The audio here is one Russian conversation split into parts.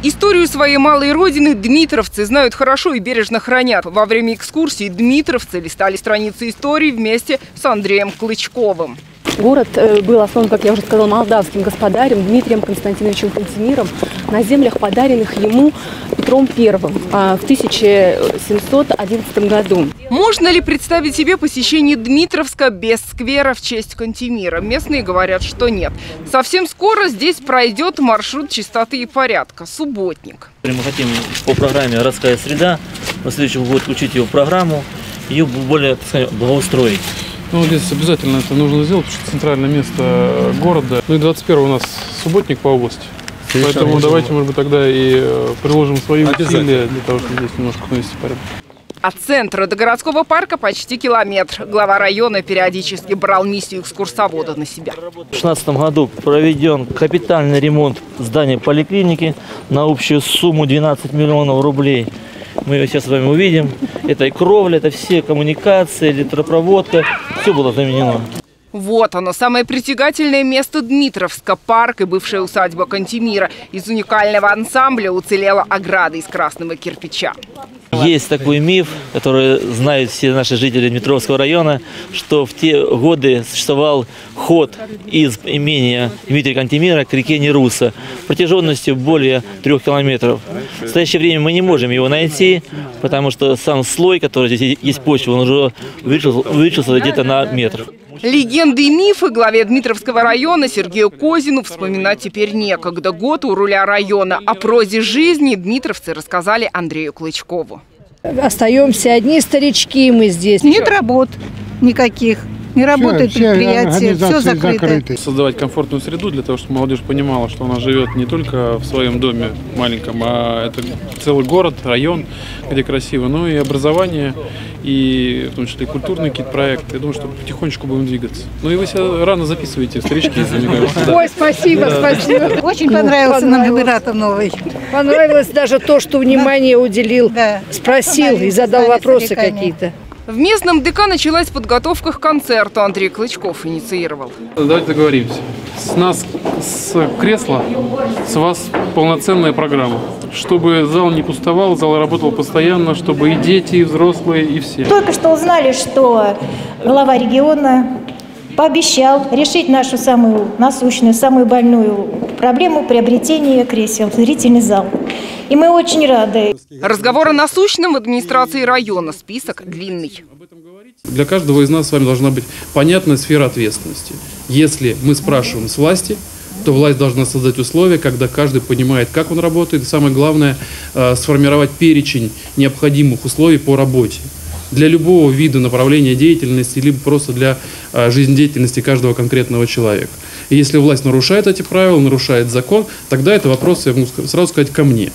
Историю своей малой родины дмитровцы знают хорошо и бережно хранят. Во время экскурсии дмитровцы листали страницы истории вместе с Андреем Клычковым. Город э, был основан, как я уже сказала, молдавским господарем Дмитрием Константиновичем Кантемиром на землях, подаренных ему Петром I а, в 1711 году. Можно ли представить себе посещение Дмитровска без сквера в честь Кантемира? Местные говорят, что нет. Совсем скоро здесь пройдет маршрут чистоты и порядка – субботник. Мы хотим по программе «Городская среда» на следующий год включить ее в программу, ее более так сказать, благоустроить. Ну, здесь обязательно это нужно сделать, потому что центральное место города. Ну и 21 у нас субботник по области. Поэтому давайте, может быть, тогда и э, приложим свои усилия для того, чтобы здесь немножко навести порядок. От центра до городского парка почти километр. Глава района периодически брал миссию экскурсовода на себя. В 2016 году проведен капитальный ремонт здания поликлиники на общую сумму 12 миллионов рублей. Мы ее сейчас с вами увидим. Это и кровля, это все коммуникации, электропроводка. Все было заменено. Вот оно, самое притягательное место Дмитровска, парк и бывшая усадьба Кантемира. Из уникального ансамбля уцелела ограда из красного кирпича. Есть такой миф, который знают все наши жители Дмитровского района, что в те годы существовал ход из имения Дмитрия Кантемира к реке Неруса протяженностью более трех километров. В настоящее время мы не можем его найти, потому что сам слой, который здесь есть почва, он уже увеличился, увеличился где-то на метр. Легенды и мифы главе Дмитровского района Сергею Козину вспоминать теперь некогда. Год у руля района. О прозе жизни дмитровцы рассказали Андрею Клычкову. Остаемся одни старички мы здесь. Нет работ никаких. Не работает все предприятие, все организации закрыто. закрыты. Создавать комфортную среду для того, чтобы молодежь понимала, что она живет не только в своем доме маленьком, а это целый город, район, где красиво, но и образование, и в том числе и культурные какие-то проекты. Я думаю, что потихонечку будем двигаться. Ну и вы себя рано записываете, старички, мне кажется. да. Ой, спасибо, спасибо. Очень понравился нам губернатор новый. Понравилось даже то, что внимание уделил, спросил и задал вопросы какие-то. В местном ДК началась подготовка к концерту. Андрей Клычков инициировал. Давайте договоримся. С нас, с кресла, с вас полноценная программа. Чтобы зал не пустовал, зал работал постоянно, чтобы и дети, и взрослые, и все. Только что узнали, что глава региона пообещал решить нашу самую насущную, самую больную проблему приобретения кресел в зрительный зал. И мы очень рады. Разговор о насущном в администрации района. Список длинный. Для каждого из нас с вами должна быть понятная сфера ответственности. Если мы спрашиваем с власти, то власть должна создать условия, когда каждый понимает, как он работает, и самое главное, э, сформировать перечень необходимых условий по работе для любого вида направления деятельности, либо просто для э, жизнедеятельности каждого конкретного человека. И если власть нарушает эти правила, нарушает закон, тогда это вопрос, я могу сразу сказать, ко мне.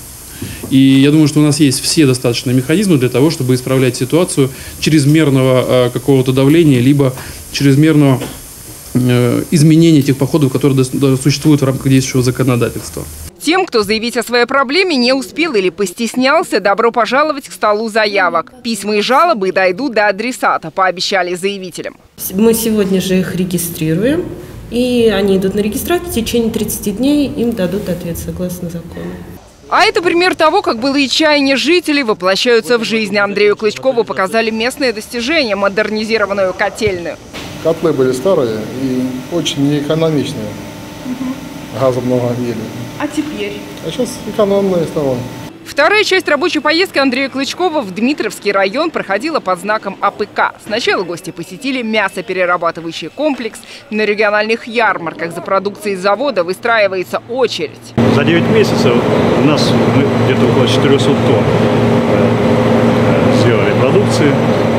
И я думаю, что у нас есть все достаточные механизмы для того, чтобы исправлять ситуацию чрезмерного э, какого-то давления, либо чрезмерного э, изменения тех походов, которые существуют в рамках действующего законодательства. Тем, кто заявить о своей проблеме не успел или постеснялся, добро пожаловать к столу заявок. Письма и жалобы дойдут до адресата, пообещали заявителям. Мы сегодня же их регистрируем, и они идут на регистрацию. В течение 30 дней им дадут ответ согласно закону. А это пример того, как былые чаяния жителей воплощаются в жизнь. Андрею Клычкову показали местные достижения – модернизированную котельную. Котлы были старые и очень неэкономичные. Газа много ели. А теперь? А сейчас экономные стало. Вторая часть рабочей поездки Андрея Клычкова в Дмитровский район проходила под знаком АПК. Сначала гости посетили мясоперерабатывающий комплекс. На региональных ярмарках за продукцией завода выстраивается очередь. За 9 месяцев у нас где-то около 400 тонн э, сделали продукции.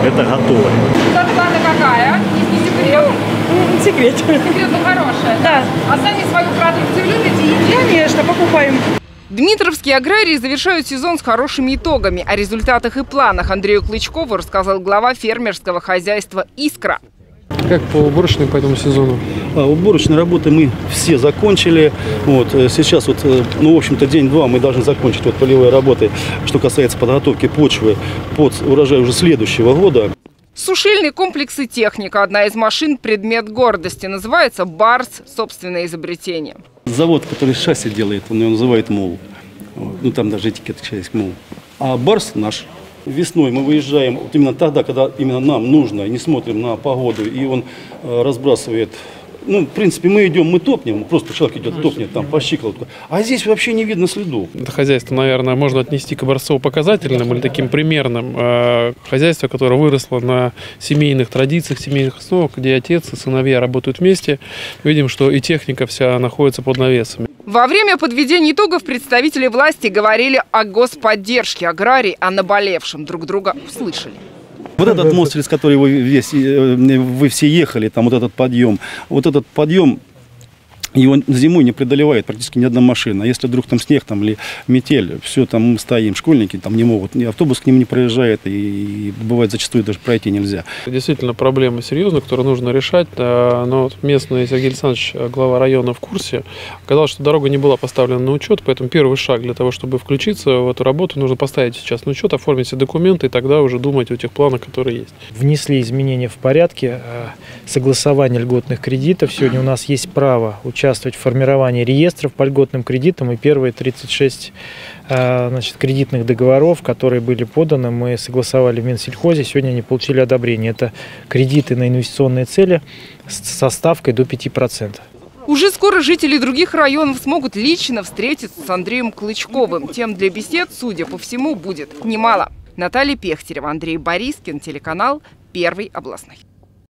Это готово. Зарплата какая? Не секрет. Секрет. Секрет, ну хорошая. Да. А сами свою продукцию любите? Конечно, покупаем. Дмитровские аграрии завершают сезон с хорошими итогами. О результатах и планах Андрею Клычкову рассказал глава фермерского хозяйства «Искра». Как по уборочной по этому сезону? А, Уборочные работы мы все закончили. Вот, э, сейчас вот, э, ну, в общем-то, день-два мы должны закончить вот полевые работы, что касается подготовки почвы под урожай уже следующего года. Сушильный комплекс и техника. Одна из машин – предмет гордости. Называется «Барс» – собственное изобретение. Завод, который шасси делает, он его называет МОЛ. Ну, там даже этикетка есть, мол. А Барс наш. Весной мы выезжаем вот именно тогда, когда именно нам нужно, не смотрим на погоду, и он э, разбрасывает ну, в принципе, мы идем, мы топнем, просто человек идет, топнет там по щиколотку. А здесь вообще не видно следов. Это хозяйство, наверное, можно отнести к образцово-показательным или таким примерным. Э, Хозяйство, которое выросло на семейных традициях, семейных основах, где отец и сыновья работают вместе. Видим, что и техника вся находится под навесами. Во время подведения итогов представители власти говорили о господдержке аграрий, о наболевшем друг друга услышали. Вот этот мост, через который вы, весь, э, вы все ехали, там вот этот подъем, вот этот подъем, его зимой не преодолевает практически ни одна машина. А если вдруг там снег там, или метель, все, там мы стоим, школьники там не могут, автобус к ним не проезжает, и, бывает зачастую даже пройти нельзя. Действительно, проблема серьезная, которую нужно решать. Но местный Сергей Александрович, э, глава района, в курсе. Оказалось, что дорога не была поставлена на учет, поэтому первый шаг для того, чтобы включиться в эту работу, нужно поставить сейчас на учет, оформить все документы и тогда уже думать о тех планах, которые есть. внесли изменения в порядке э, согласования льготных кредитов. Сегодня у нас есть право участвовать в формировании реестров по льготным кредитам. И первые 36 э, значит, кредитных договоров, которые были поданы, мы согласовали в Минсельхозе. Сегодня они получили одобрение. Это кредиты на инвестиционные цели со ставкой до 5%. Уже скоро жители других районов смогут лично встретиться с Андреем Клычковым. Тем для бесед, судя по всему, будет немало. Наталья Пехтерева, Андрей Борискин, телеканал «Первый областной».